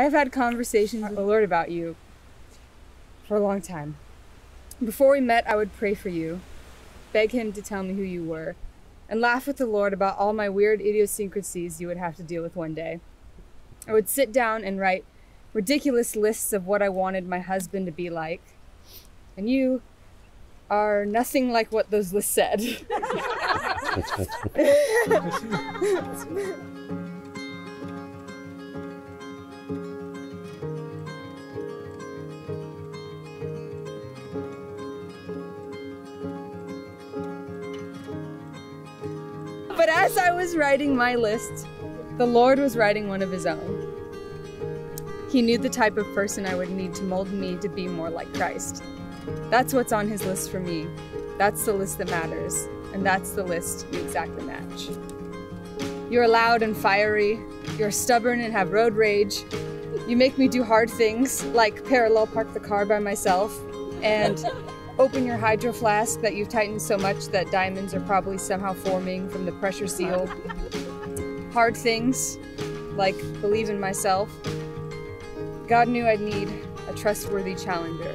I have had conversations with the Lord about you for a long time. Before we met, I would pray for you, beg Him to tell me who you were, and laugh with the Lord about all my weird idiosyncrasies you would have to deal with one day. I would sit down and write ridiculous lists of what I wanted my husband to be like. And you are nothing like what those lists said. as I was writing my list, the Lord was writing one of his own. He knew the type of person I would need to mold me to be more like Christ. That's what's on his list for me. That's the list that matters, and that's the list you exactly match. You're loud and fiery, you're stubborn and have road rage. You make me do hard things like parallel park the car by myself and open your hydro flask that you've tightened so much that diamonds are probably somehow forming from the pressure seal. Hard things like believe in myself. God knew I'd need a trustworthy challenger.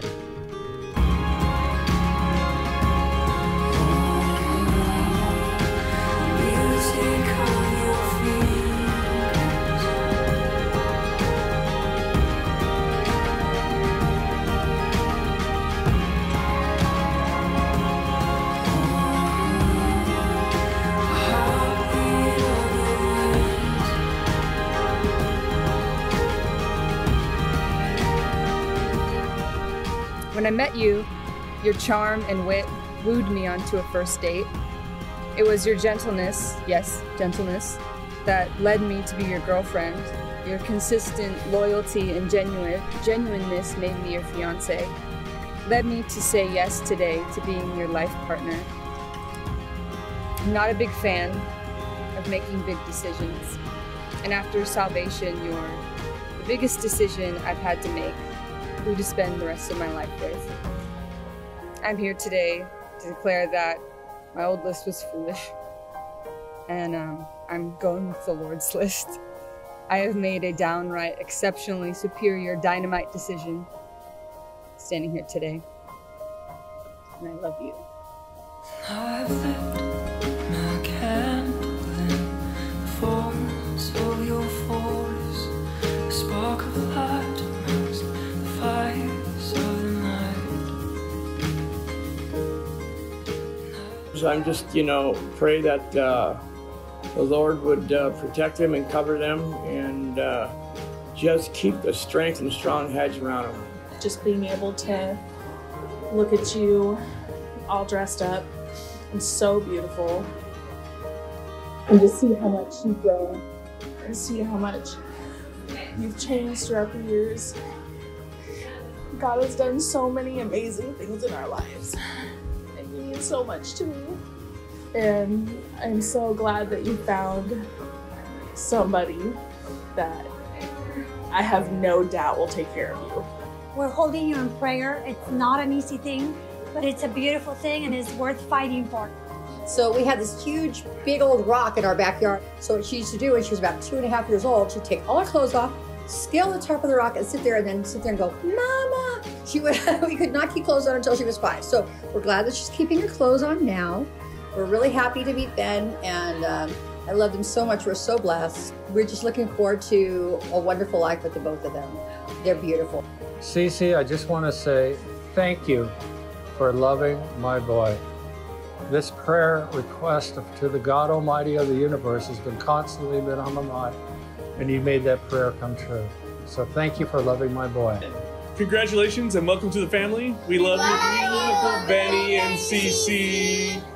When I met you, your charm and wit wooed me onto a first date. It was your gentleness, yes, gentleness, that led me to be your girlfriend. Your consistent loyalty and genuine genuineness made me your fiance. Led me to say yes today to being your life partner. I'm not a big fan of making big decisions. And after salvation, you're the biggest decision I've had to make who to spend the rest of my life with. I'm here today to declare that my old list was foolish, and um, I'm going with the Lord's list. I have made a downright exceptionally superior dynamite decision standing here today. And I love you. So I'm just, you know, pray that uh, the Lord would uh, protect them and cover them and uh, just keep a strength and strong hedge around them. just being able to look at you all dressed up and so beautiful and to see how much you've grown and see how much you've changed throughout the years. God has done so many amazing things in our lives and you mean so much to me. And I'm so glad that you found somebody that I have no doubt will take care of you. We're holding you in prayer. It's not an easy thing, but it's a beautiful thing and it's worth fighting for. So we had this huge, big old rock in our backyard. So what she used to do when she was about two and a half years old, she'd take all her clothes off, scale the top of the rock, and sit there and then sit there and go, "Mama." She would. we could not keep clothes on until she was five. So we're glad that she's keeping her clothes on now. We're really happy to meet Ben, and um, I love them so much. We're so blessed. We're just looking forward to a wonderful life with the both of them. They're beautiful. Cece, I just want to say thank you for loving my boy. This prayer request to the God Almighty of the universe has been constantly been on my mind, and you made that prayer come true. So thank you for loving my boy. Congratulations and welcome to the family. We love you, beautiful Benny and Cece.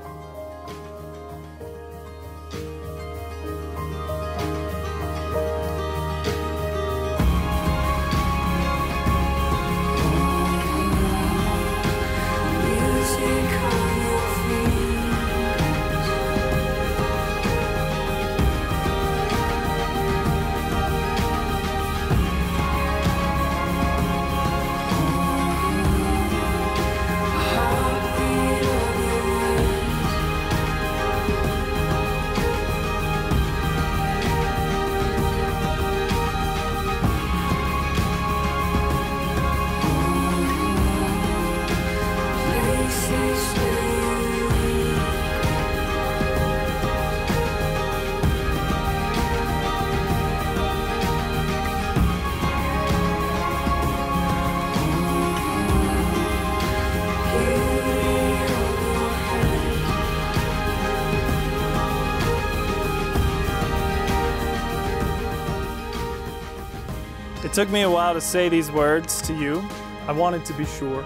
It took me a while to say these words to you. I wanted to be sure.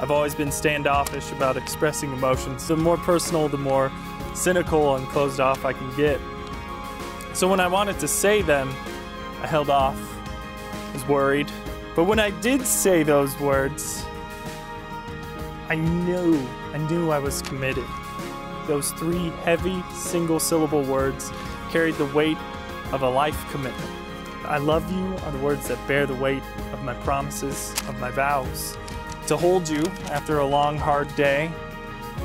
I've always been standoffish about expressing emotions. The more personal, the more cynical and closed off I can get. So when I wanted to say them, I held off, was worried. But when I did say those words, I knew, I knew I was committed. Those three heavy single syllable words carried the weight of a life commitment. I love you are the words that bear the weight of my promises, of my vows. To hold you after a long, hard day,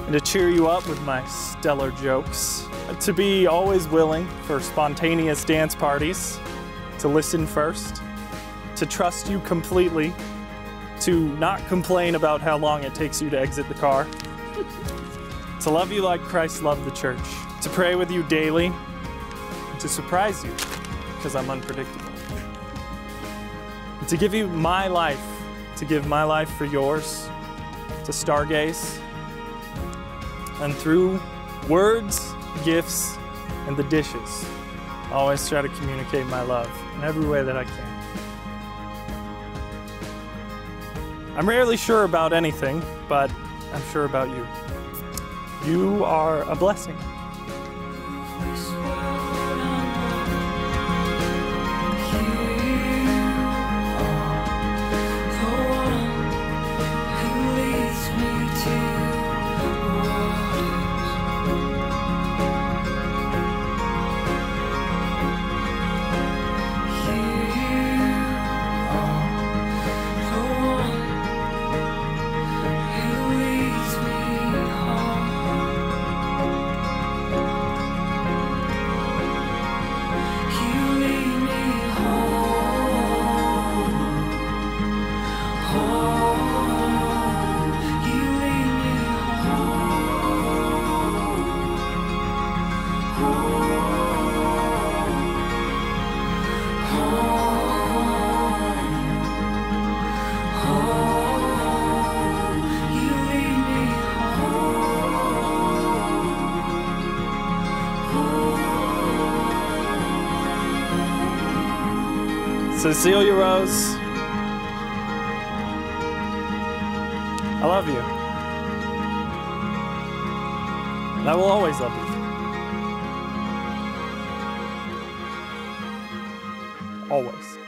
and to cheer you up with my stellar jokes. To be always willing for spontaneous dance parties, to listen first, to trust you completely, to not complain about how long it takes you to exit the car, to love you like Christ loved the church, to pray with you daily, to surprise you because I'm unpredictable. To give you my life, to give my life for yours, to stargaze, and through words, gifts, and the dishes, I always try to communicate my love in every way that I can. I'm rarely sure about anything, but I'm sure about you. You are a blessing. Cecelia Rose, I love you. And I will always love you. Always.